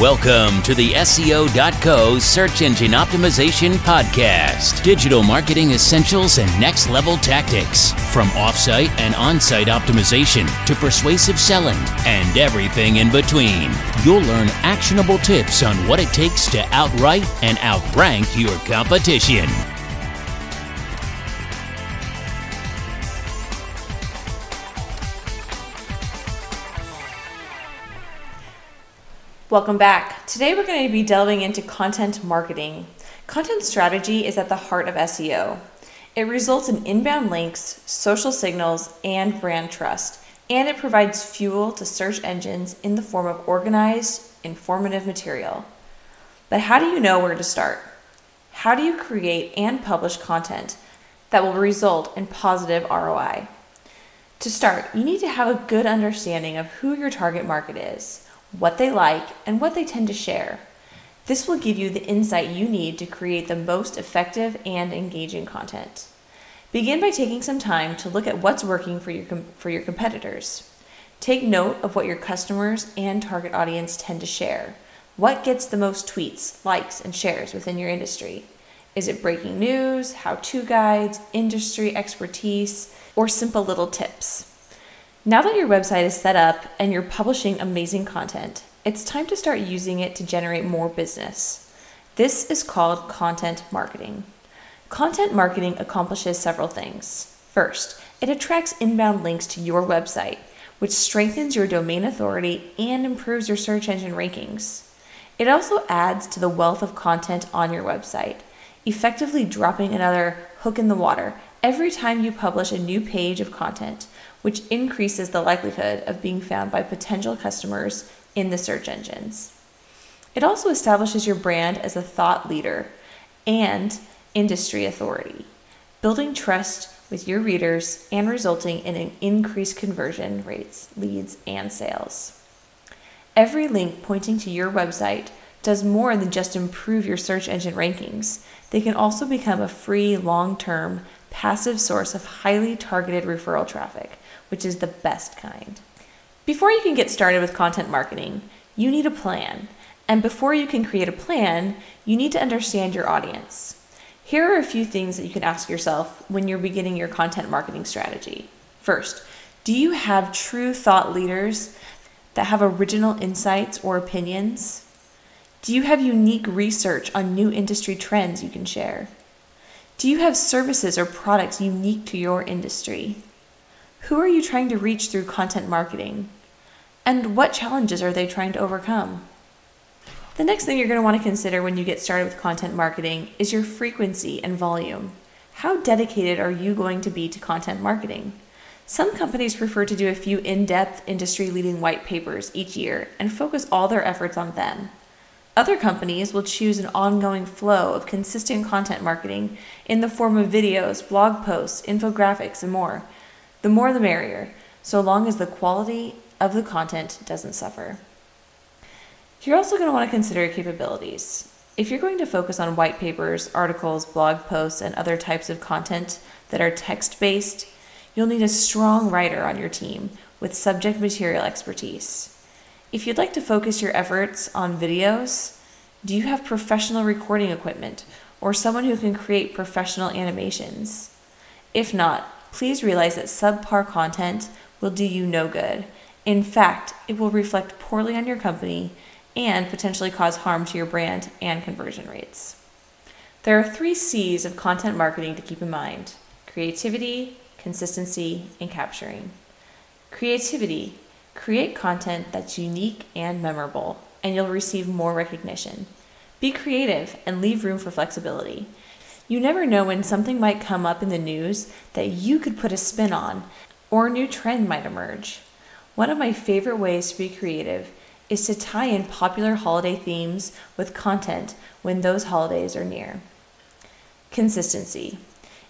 Welcome to the SEO.co Search Engine Optimization Podcast. Digital marketing essentials and next level tactics. From offsite and on site optimization to persuasive selling and everything in between. You'll learn actionable tips on what it takes to outright and outrank your competition. Welcome back. Today we're going to be delving into content marketing. Content strategy is at the heart of SEO. It results in inbound links, social signals, and brand trust, and it provides fuel to search engines in the form of organized, informative material. But how do you know where to start? How do you create and publish content that will result in positive ROI? To start, you need to have a good understanding of who your target market is what they like, and what they tend to share. This will give you the insight you need to create the most effective and engaging content. Begin by taking some time to look at what's working for your, for your competitors. Take note of what your customers and target audience tend to share. What gets the most tweets, likes, and shares within your industry? Is it breaking news, how to guides, industry expertise, or simple little tips? Now that your website is set up and you're publishing amazing content, it's time to start using it to generate more business. This is called content marketing. Content marketing accomplishes several things. First, it attracts inbound links to your website, which strengthens your domain authority and improves your search engine rankings. It also adds to the wealth of content on your website, effectively dropping another hook in the water every time you publish a new page of content which increases the likelihood of being found by potential customers in the search engines. It also establishes your brand as a thought leader and industry authority, building trust with your readers and resulting in an increased conversion rates, leads, and sales. Every link pointing to your website does more than just improve your search engine rankings. They can also become a free, long term, passive source of highly targeted referral traffic which is the best kind. Before you can get started with content marketing, you need a plan. And before you can create a plan, you need to understand your audience. Here are a few things that you can ask yourself when you're beginning your content marketing strategy. First, do you have true thought leaders that have original insights or opinions? Do you have unique research on new industry trends you can share? Do you have services or products unique to your industry? Who are you trying to reach through content marketing? And what challenges are they trying to overcome? The next thing you're going to want to consider when you get started with content marketing is your frequency and volume. How dedicated are you going to be to content marketing? Some companies prefer to do a few in depth, industry leading white papers each year and focus all their efforts on them. Other companies will choose an ongoing flow of consistent content marketing in the form of videos, blog posts, infographics, and more the more the merrier, so long as the quality of the content doesn't suffer. You're also going to want to consider capabilities. If you're going to focus on white papers, articles, blog posts, and other types of content that are text based, you'll need a strong writer on your team with subject material expertise. If you'd like to focus your efforts on videos, do you have professional recording equipment or someone who can create professional animations? If not, please realize that subpar content will do you no good. In fact, it will reflect poorly on your company and potentially cause harm to your brand and conversion rates. There are three C's of content marketing to keep in mind creativity, consistency, and capturing. Creativity create content that's unique and memorable, and you'll receive more recognition. Be creative and leave room for flexibility. You never know when something might come up in the news that you could put a spin on, or a new trend might emerge. One of my favorite ways to be creative is to tie in popular holiday themes with content when those holidays are near. Consistency.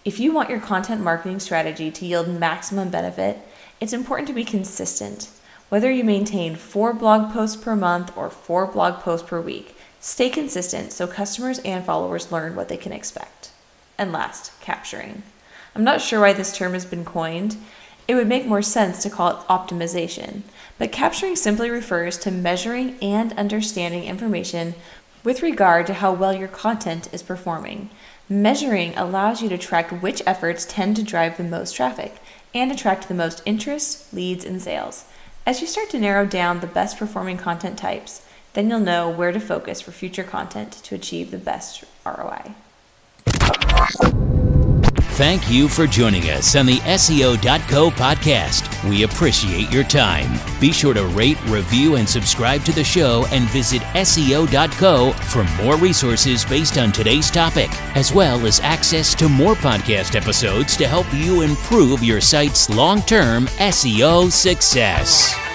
If you want your content marketing strategy to yield maximum benefit, it's important to be consistent. Whether you maintain four blog posts per month or four blog posts per week, stay consistent so customers and followers learn what they can expect. And last, capturing. I'm not sure why this term has been coined. It would make more sense to call it optimization, but capturing simply refers to measuring and understanding information with regard to how well your content is performing. Measuring allows you to track which efforts tend to drive the most traffic and attract the most interest, leads, and sales. As you start to narrow down the best performing content types, then you'll know where to focus for future content to achieve the best ROI. Thank you for joining us on the SEO.co podcast. We appreciate your time. Be sure to rate, review, and subscribe to the show and visit SEO.co for more resources based on today's topic, as well as access to more podcast episodes to help you improve your site's long term SEO success.